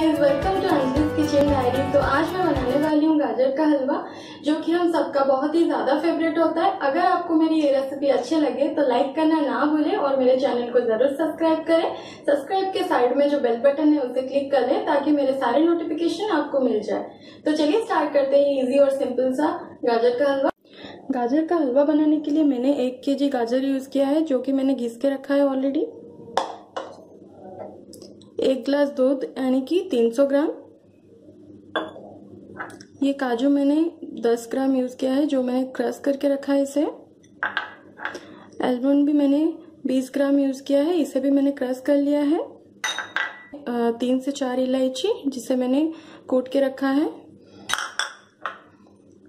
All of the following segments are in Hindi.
Guys welcome to Anjali's kitchen diary तो आज मैं बनाने वाली हूँ गाजर का हलवा, जो कि हम सबका बहुत ही ज़्यादा फेवरेट होता है। अगर आपको मेरी ये रेसिपी अच्छे लगे तो लाइक करना ना भूलें और मेरे चैनल को ज़रूर सब्सक्राइब करें। सब्सक्राइब के साइड में जो बेल बटन है, उसे क्लिक कर लें, ताकि मेरे सारे नोटिफिकेशन आपको मिल जाए। तो चलिए स्टार्ट करते हैं इजी और सिंपल सा गाजर का हलवा। गाजर का हलवा बनाने के लिए मैंने एक के गाजर यूज़ किया है, जो कि मैंने घिस के रखा है ऑलरेडी एक गिलास दूध, यानी कि 300 ग्राम। ये काजू मैंने 10 ग्राम यूज़ किया है, जो मैंने क्रश करके रखा है इसे। एलमंड भी मैंने 20 ग्राम यूज़ किया है, इसे भी मैंने क्रश कर लिया है। तीन से चार इलायची, जिसे मैंने कूट के रखा है।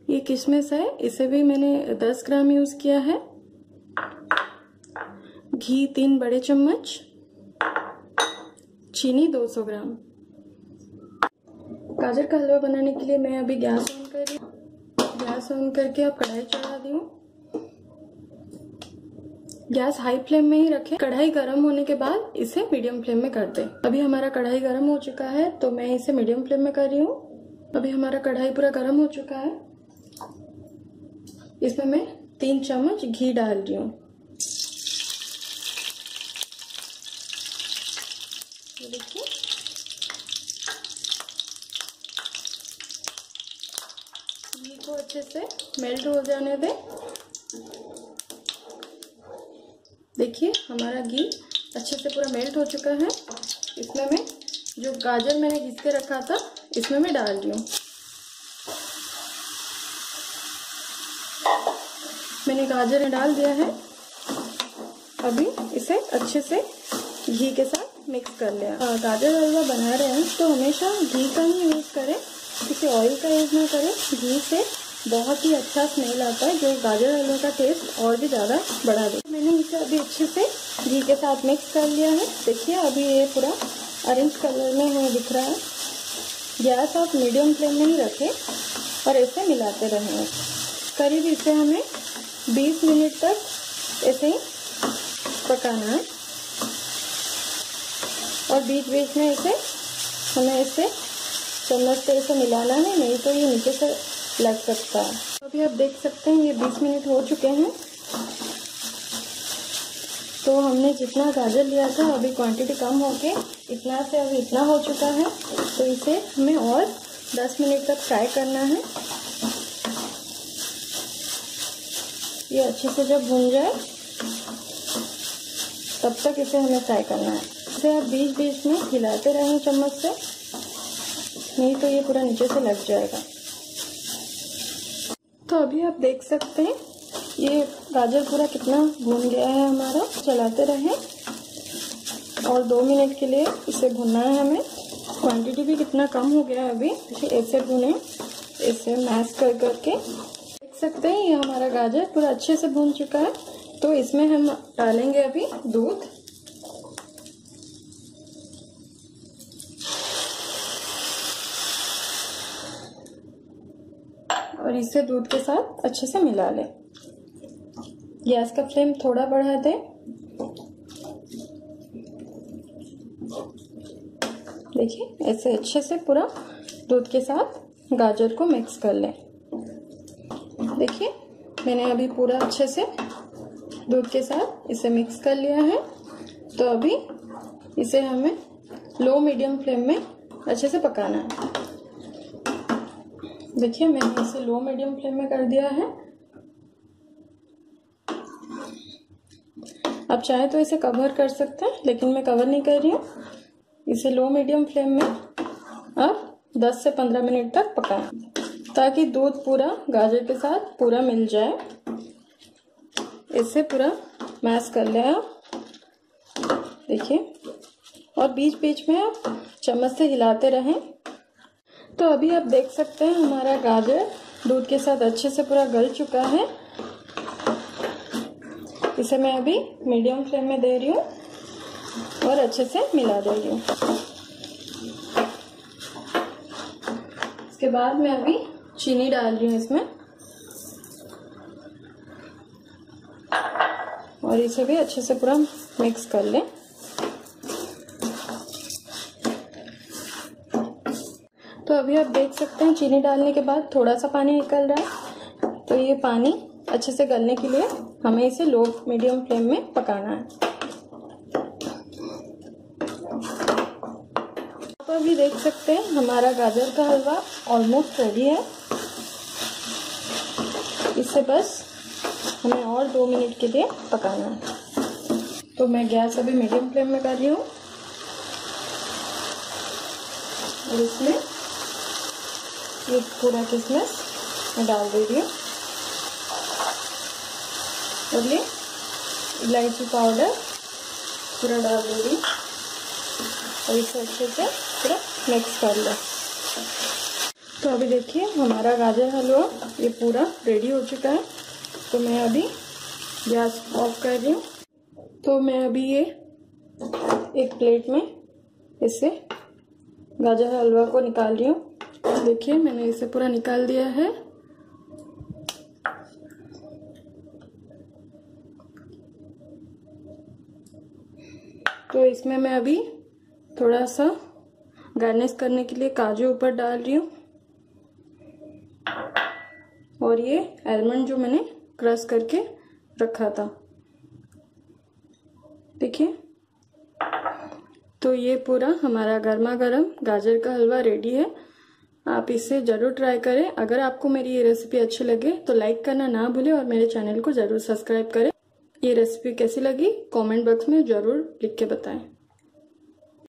ये किशमिश है, इसे भी मैंने 10 ग्राम यूज़ किया है। घी, तीन बड़े चम्मच। चीनी 200 ग्राम। गाजर का हलवा बनाने के लिए मैं अभी गैस ऑन कर रही हूँ। गैस ऑन करके अब कढ़ाई चढ़ा दी हूँ। गैस हाई फ्लेम में ही रखें। कढ़ाई गर्म होने के बाद इसे मीडियम फ्लेम में कर दें। अभी हमारा कढ़ाई गर्म हो चुका है तो मैं इसे मीडियम फ्लेम में कर रही हूँ। अभी हमारा कढ़ाई पूरा गर्म हो चुका है। इसमें मैं तीन चम्मच घी डाल रही हूँ। ये देखिए। घी को अच्छे से मेल्ट हो जाने दें। देखिए, हमारा घी अच्छे से पूरा मेल्ट हो चुका है। इसमें मैं जो गाजर मैंने घिस के रखा था, इसमें मैं डाल रही हूँ। मैंने गाजर डाल दिया है। अभी इसे अच्छे से घी के साथ मिक्स कर लिया। गाजर हलवा बना रहे हैं तो हमेशा घी का ही यूज़ करें, किसी ऑयल का यूज़ ना करें। घी से बहुत ही अच्छा स्मेल आता है, जो गाजर हलवा का टेस्ट और भी ज़्यादा बढ़ा दे मैंने इसे अभी अच्छे से घी के साथ मिक्स कर लिया है। देखिए, अभी ये पूरा ऑरेंज कलर में हमें दिख रहा है। गैस आप मीडियम फ्लेम में ही रखें और ऐसे मिलाते रहें। करीब इसे हमें 20 मिनट तक ऐसे पकाना है। और बीच बीच में इसे, हमें इसे चम्मच से इसे मिलाना है, नहीं तो ये नीचे से लग सकता है। तो अभी आप देख सकते हैं, ये 20 मिनट हो चुके हैं। तो हमने जितना गाजर लिया था, अभी क्वांटिटी कम हो के इतना से अभी इतना हो चुका है। तो इसे हमें और 10 मिनट तक फ्राई करना है। ये अच्छे से जब भून जाए, तब तक इसे हमें फ्राई करना है। इसे आप बीच बीच में हिलाते रहें चम्मच से, नहीं तो ये पूरा नीचे से लग जाएगा। तो अभी आप देख सकते हैं, ये गाजर पूरा कितना भून गया है हमारा, चलाते रहें। और दो मिनट के लिए इसे भुनना है हमें। क्वांटिटी भी कितना कम हो गया है अभी ऐसे भुने, इसे मैश कर करके। देख सकते हैं, ये हमारा गाजर पूरा अच्छे से भून चुका है। तो इसमें हम डालेंगे अभी दूध। और इसे दूध के साथ अच्छे से मिला लें। गैस का फ्लेम थोड़ा बढ़ा दें। देखिए, ऐसे अच्छे से पूरा दूध के साथ गाजर को मिक्स कर लें। देखिए, मैंने अभी पूरा अच्छे से दूध के साथ इसे मिक्स कर लिया है। तो अभी इसे हमें लो मीडियम फ्लेम में अच्छे से पकाना है। देखिए, मैंने इसे लो मीडियम फ्लेम में कर दिया है। आप चाहे तो इसे कवर कर सकते हैं, लेकिन मैं कवर नहीं कर रही हूँ। इसे लो मीडियम फ्लेम में आप 10 से 15 मिनट तक पकाएँ, ताकि दूध पूरा गाजर के साथ पूरा मिल जाए। इसे पूरा मैश कर लें आप। देखिए, और बीच बीच में आप चम्मच से हिलाते रहें। तो अभी आप देख सकते हैं हमारा गाजर दूध के साथ अच्छे से पूरा गल चुका है। इसे मैं अभी मीडियम फ्लेम में दे रही हूँ और अच्छे से मिला दे रही हूँ। इसके बाद मैं अभी चीनी डाल रही हूँ इसमें। और इसे भी अच्छे से पूरा मिक्स कर लें। अभी आप देख सकते हैं, चीनी डालने के बाद थोड़ा सा पानी निकल रहा है। तो ये पानी अच्छे से गलने के लिए हमें इसे लो, मीडियम फ्लेम में पकाना है। आप अभी देख सकते हैं, हमारा गाजर का हलवा ऑलमोस्ट रेडी है। इसे बस हमें और दो मिनट के लिए पकाना है। तो मैं गैस अभी मीडियम फ्लेम में कर रही हूँ। और इसमें ये पूरा किसमिस मैं डाल दे रही हूँ और ये इलायची पाउडर पूरा डाल दे रही और इसे अच्छे से पूरा मिक्स कर लो। तो अभी देखिए, हमारा गाजर हलवा ये पूरा रेडी हो चुका है। तो मैं अभी गैस ऑफ़ कर रही हूँ। तो मैं अभी ये एक प्लेट में इसे गाजर हलवा को निकाल रही हूँ। देखिए, मैंने इसे पूरा निकाल दिया है। तो इसमें मैं अभी थोड़ा सा गार्निश करने के लिए काजू ऊपर डाल रही हूँ। और ये एलमंड जो मैंने क्रश करके रखा था। देखिए तो ये पूरा हमारा गर्मा गर्म गाजर का हलवा रेडी है। आप इसे ज़रूर ट्राई करें। अगर आपको मेरी ये रेसिपी अच्छी लगे तो लाइक करना ना भूलें और मेरे चैनल को ज़रूर सब्सक्राइब करें। ये रेसिपी कैसी लगी? कमेंट बॉक्स में ज़रूर लिख के बताएँ।